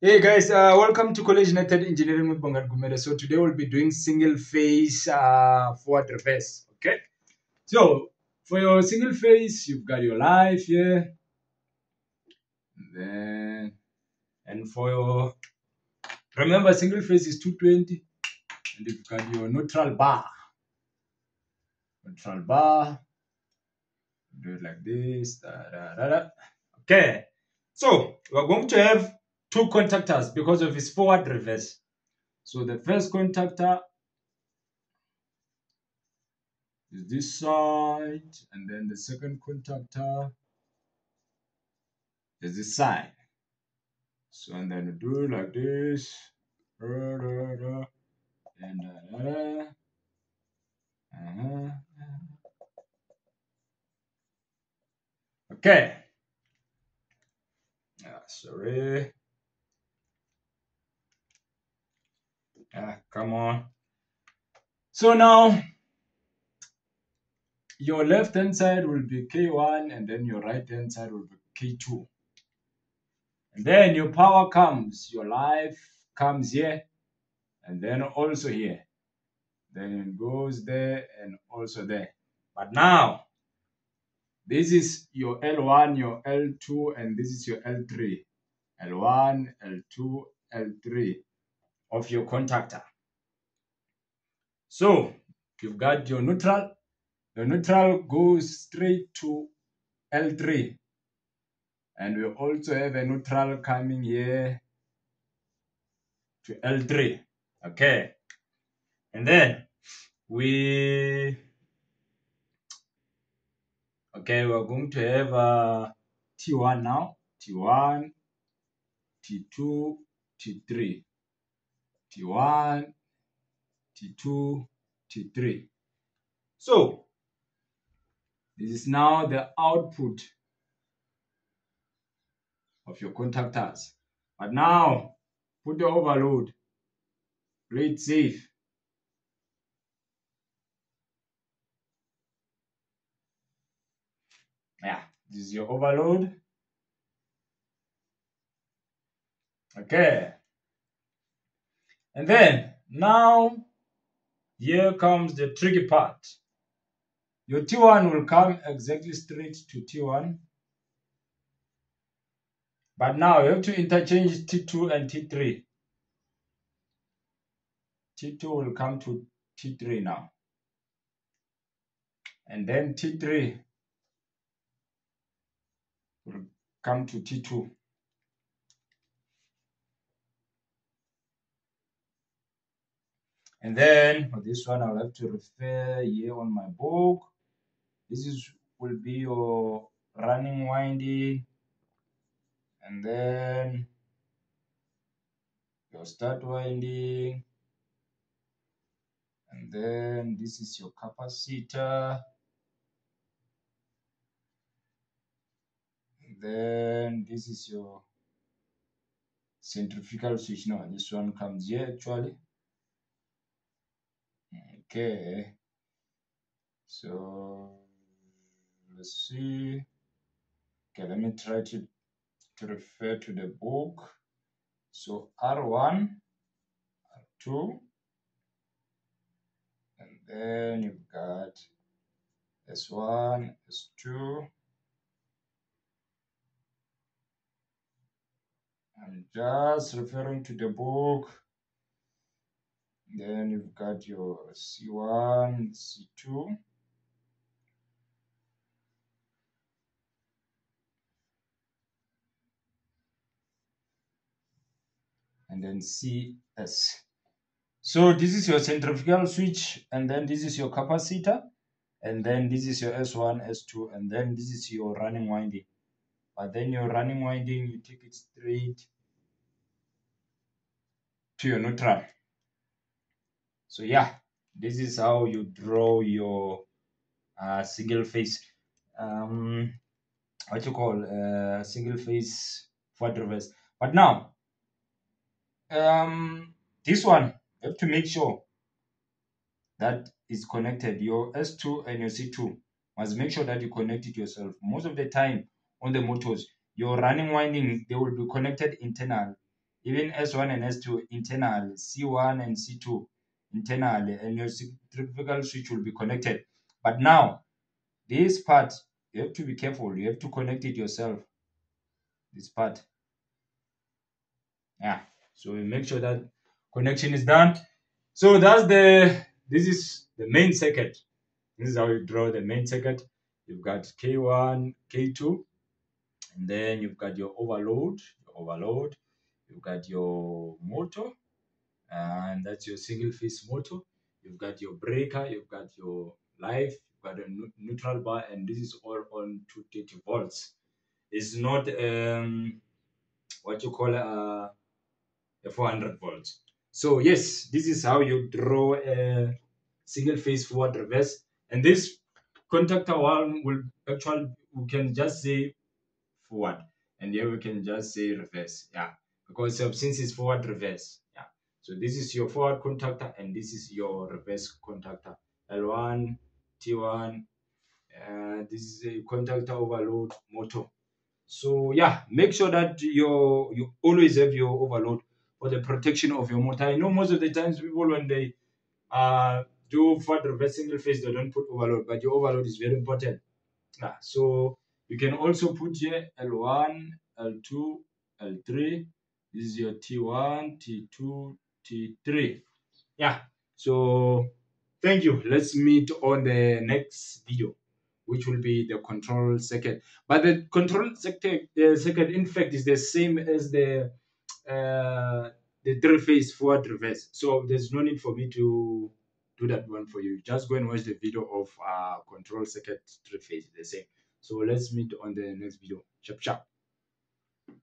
Hey guys, uh, welcome to College Nated Engineering with Bongad Gumere. So today we'll be doing single phase uh, forward reverse. Okay. So for your single phase, you've got your live here. Then and for your remember single phase is 220, and you've got your neutral bar. Neutral bar. Do it like this. Da, da, da. Okay. So we're going to have two contactors because of his forward reverse. So the first contactor is this side, and then the second contactor is this side. So and then you do it like this, and da. Uh-huh. Okay. Ah, sorry. Ah, come on. So now your left hand side will be K1 and then your right hand side will be K2. And then your power comes, your life comes here and then also here. Then it goes there and also there. But now this is your L1, your L2, and this is your L3. L1, L2, L3 of your contactor. So you've got your neutral. The neutral goes straight to L3. And we also have a neutral coming here to L3. Okay. And then we, okay, we're going to have uh, T1 now. T1, T2, T3. T1, T2, T3. So this is now the output of your contactors. But now put the overload. It safe. Yeah, this is your overload. Okay. And then now here comes the tricky part. Your T1 will come exactly straight to T1. But now you have to interchange T2 and T3. T2 will come to T3 now. And then T3 will come to T2. And then for this one, I'll have to refer here on my book. This is will be your running winding. And then your start winding. And then this is your capacitor. And then this is your centrifugal switch. Now this one comes here actually. Okay. So let's see. Okay, let me try to, to refer to the book. So R1, R2, and then you've got S1, S2. I'm just referring to the book. Then you've got your C1, C2. And then CS. So this is your centrifugal switch, and then this is your capacitor, and then this is your S1, S2, and then this is your running winding. But then your running winding, you take it straight to your neutral. So yeah, this is how you draw your uh, single phase, um, what you call uh, single phase forward reverse. But now, um, this one you have to make sure that is connected. Your S2 and your C2 must make sure that you connect it yourself. Most of the time on the motors, your running winding they will be connected internal even S1 and S2 internal, C1 and C2 internal, and your centrifugal switch will be connected. But now, this part, you have to be careful. You have to connect it yourself. This part. Yeah. So you make sure that connection is done. So that's the, this is the main circuit. This is how you draw the main circuit. You've got K1, K2, and then you've got your overload, your overload. You've got your motor, and that's your single phase motor. You've got your breaker, you've got your live, you've got a neutral bar, and this is all on 230 volts. It's not um, what you call a, a 400 volts. So yes, this is how you draw a single phase forward reverse. And this contactor one will actually, we can just say forward. And here we can just say reverse. Yeah, because since it's forward reverse. So this is your forward contactor and this is your reverse contactor. L1, T1, uh, this is a contactor overload motor. So yeah, make sure that you you always have your overload for the protection of your motor. I know most of the times people when they uh do for the reverse single phase they don't put overload, but your overload is very important. Yeah, so you can also put here L1, L2, L3. This is your T1, T2, T3. Yeah, so thank you. Let's meet on the next video which will be the control circuit. But the control circuit, in fact, is the same as the uh, the three phase forward reverse. So there's no need for me to do that one for you. Just go and watch the video of uh, control circuit three phase, the same. So let's meet on the next video. Chop chop.